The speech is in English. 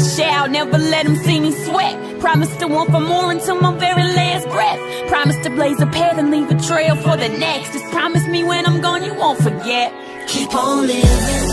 shall never let them see me sweat. Promise to want for more until my very last breath. Promise to blaze a path and leave a trail for the next. Just promise me when I'm gone you won't forget. Keep on living.